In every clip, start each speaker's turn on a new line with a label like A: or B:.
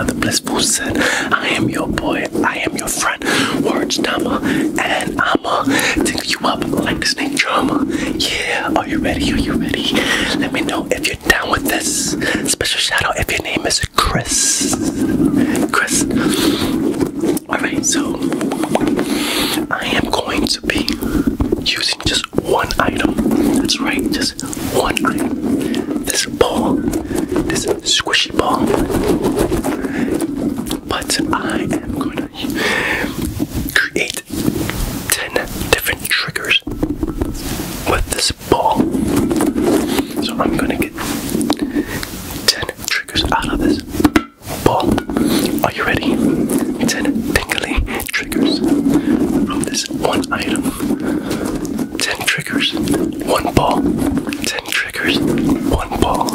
A: another blissful set. I am your boy, I am your friend, words Dhamma, and I'ma you up like snake drama. Yeah, are you ready? Are you ready? Let me know if you're down with this. Special shout out if your name is Chris. Chris. Alright, so I am going to be using just one item. That's right, just one item. This ball, this squishy ball, One ball, ten triggers. One ball,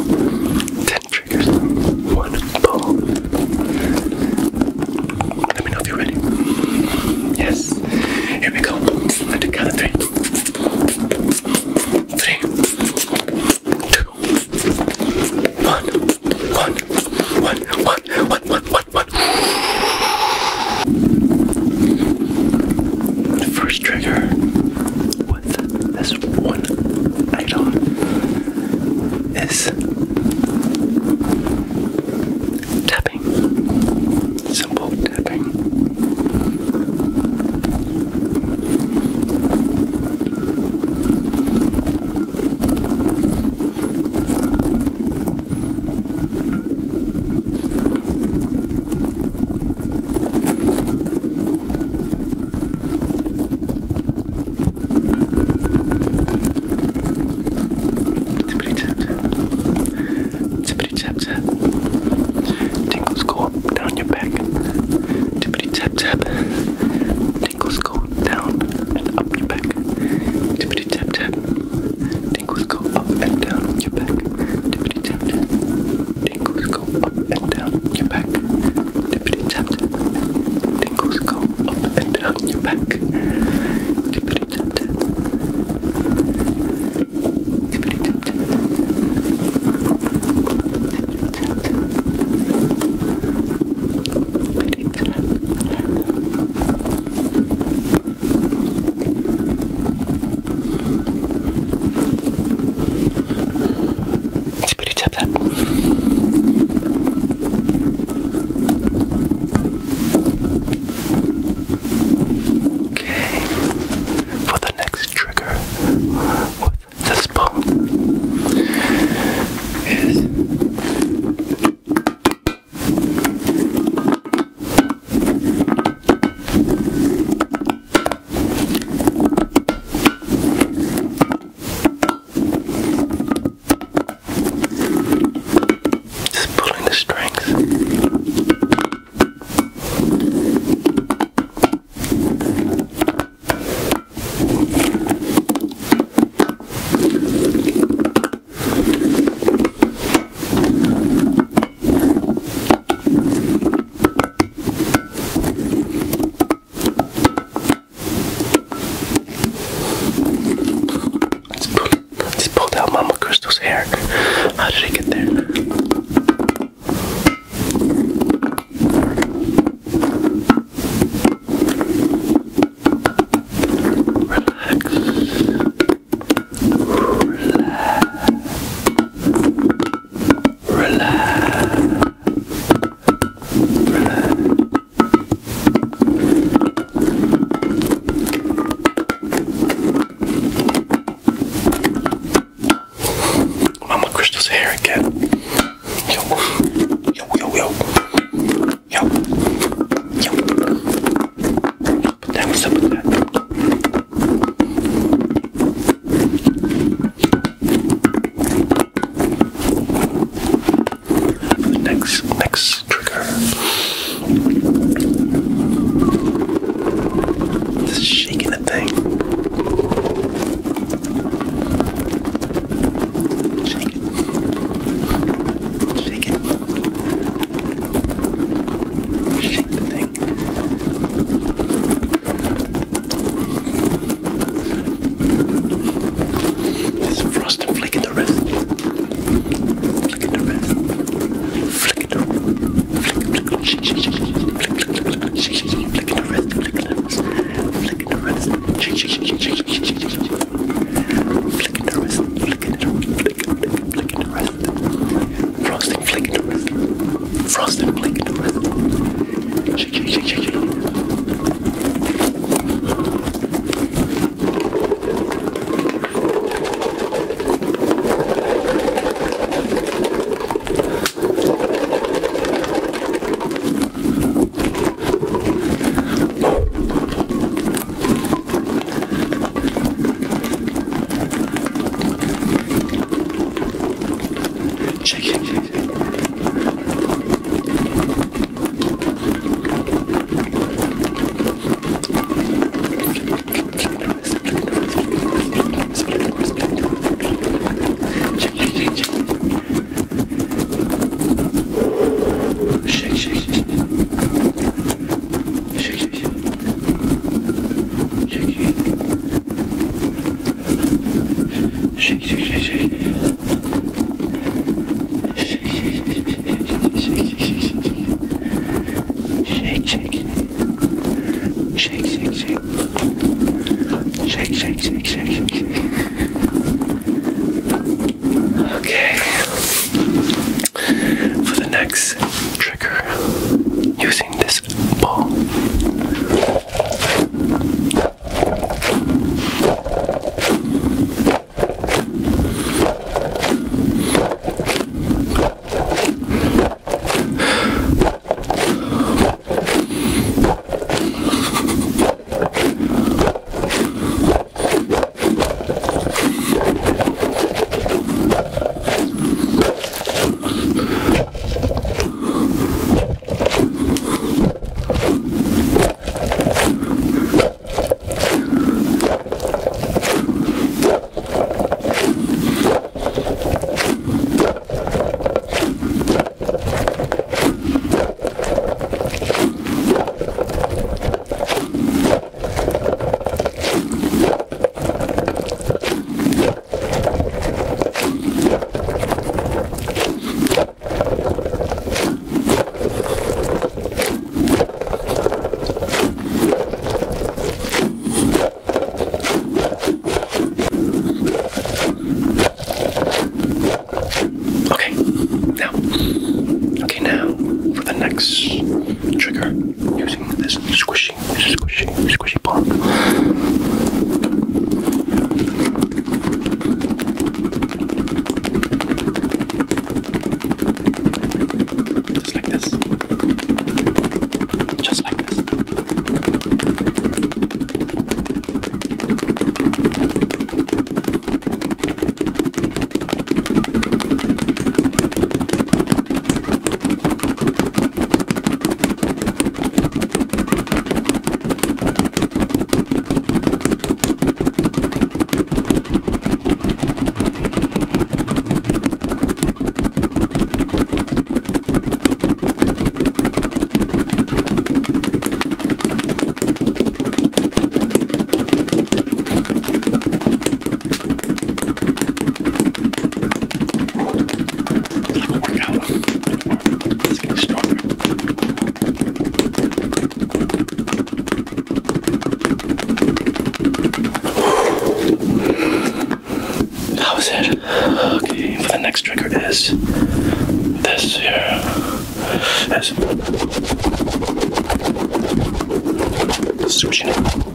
A: switching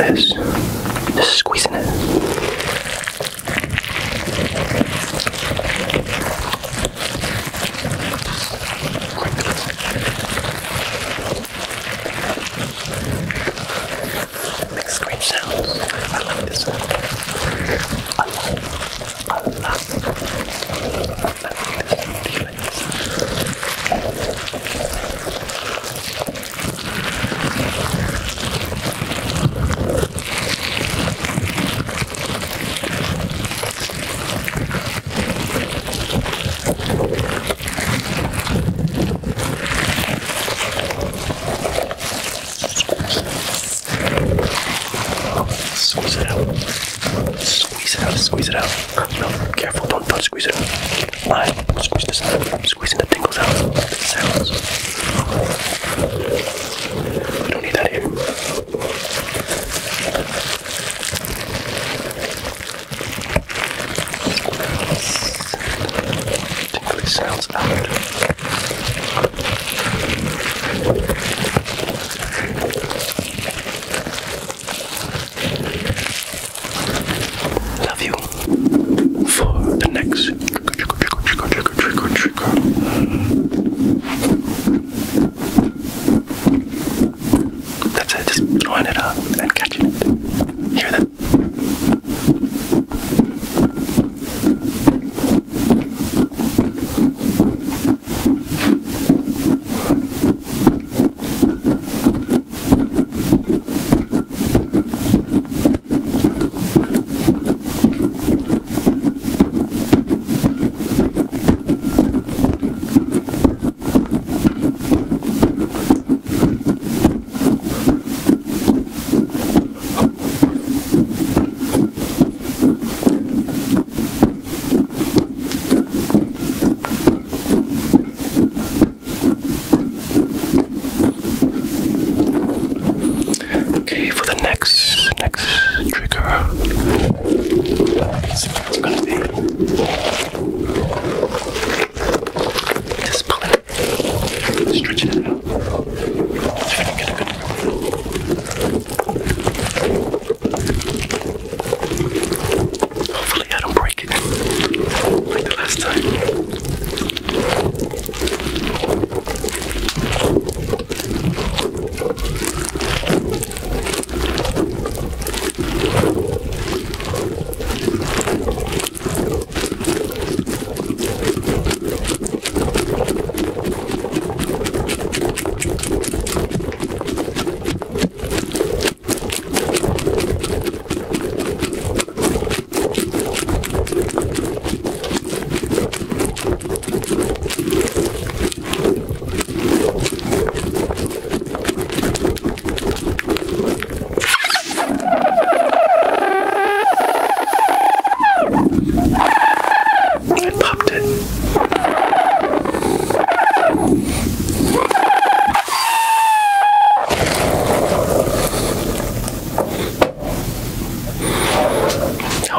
A: is just squeezing it.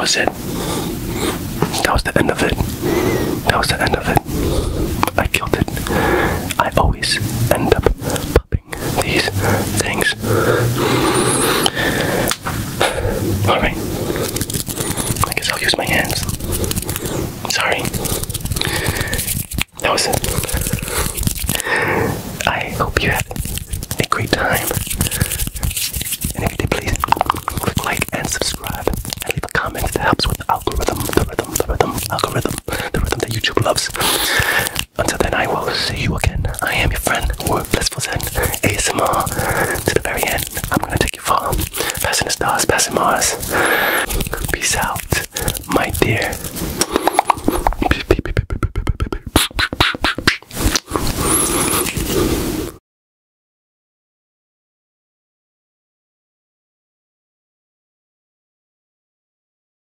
A: was it. That was the end of it. That was the end of it. YouTube loves.